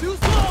Too slow!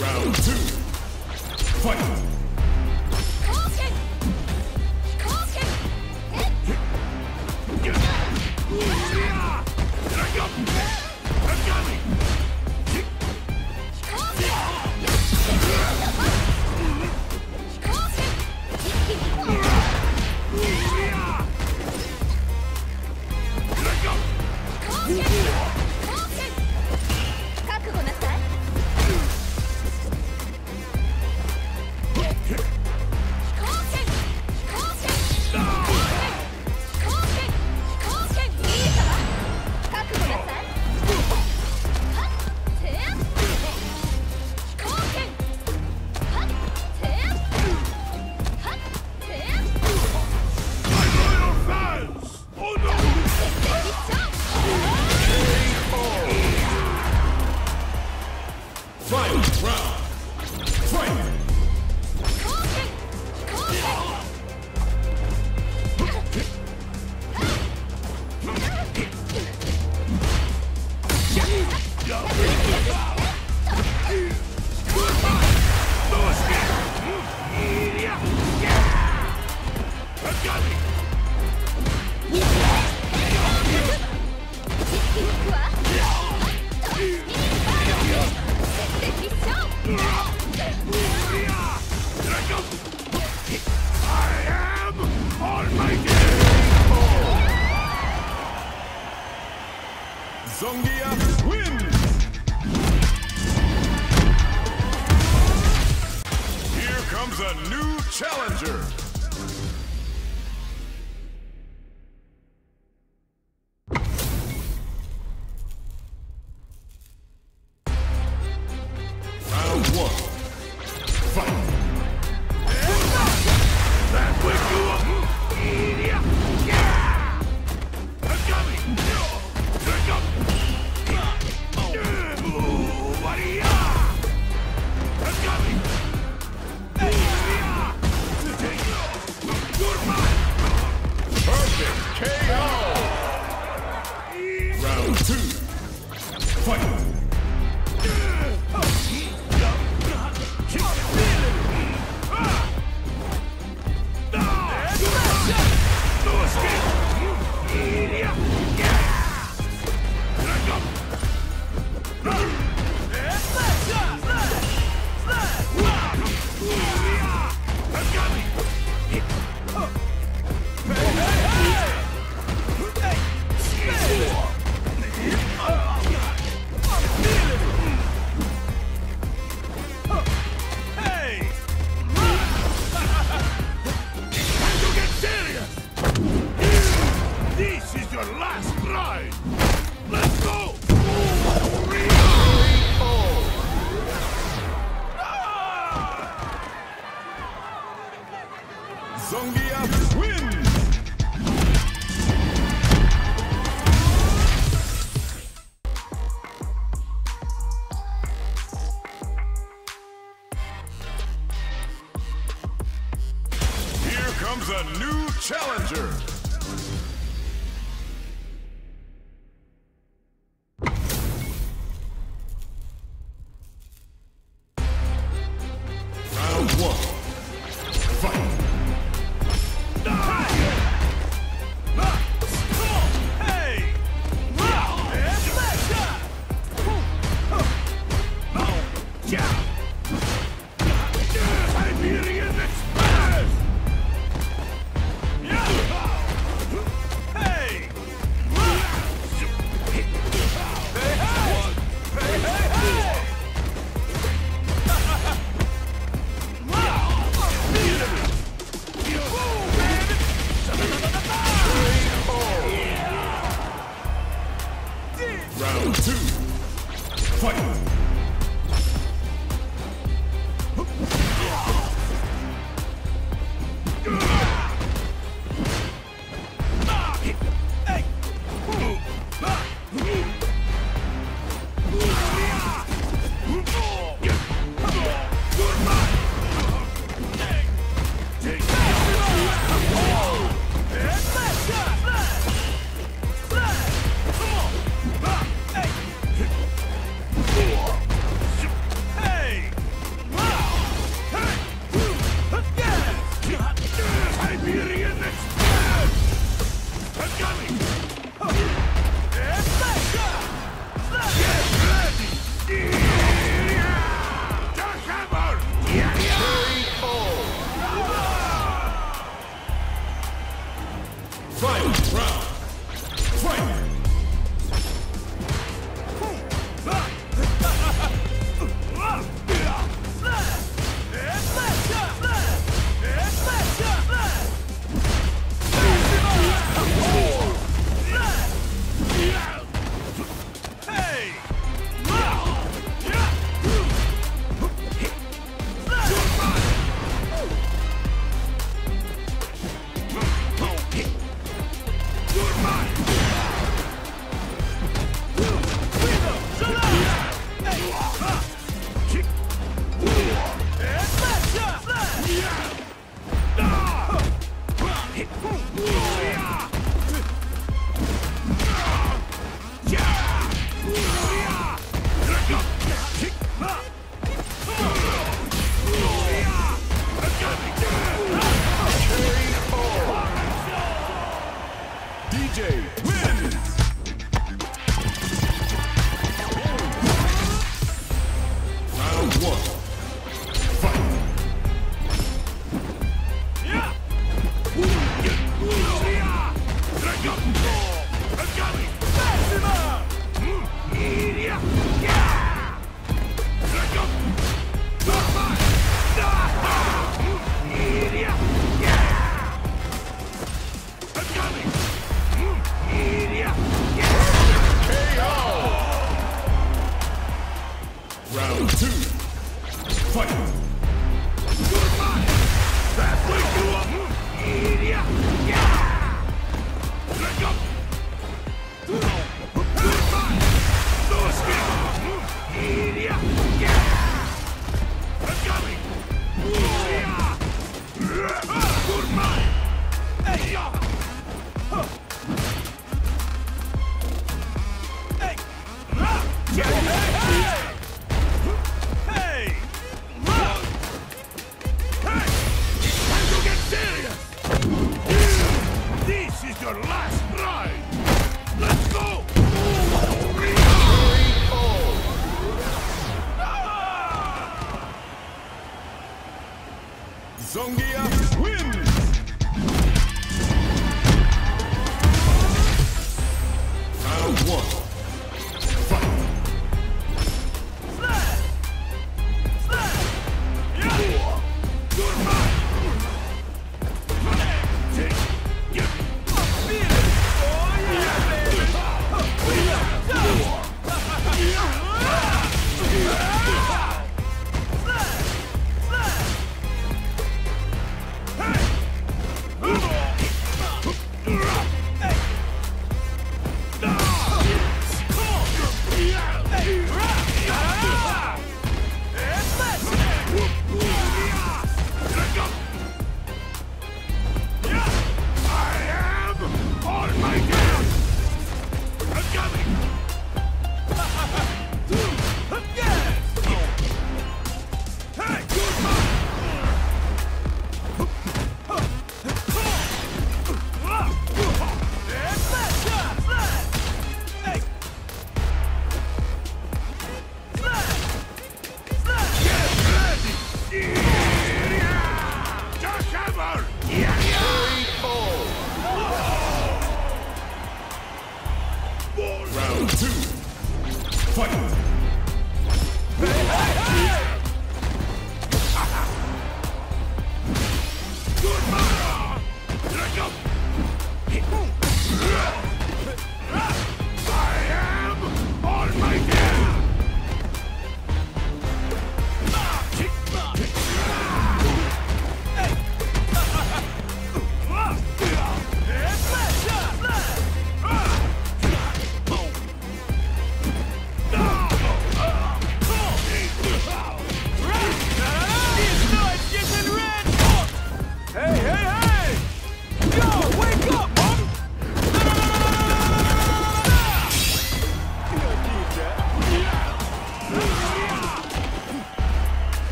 Round two. Fight. One. Round two. Fight. Hey, hey, hey!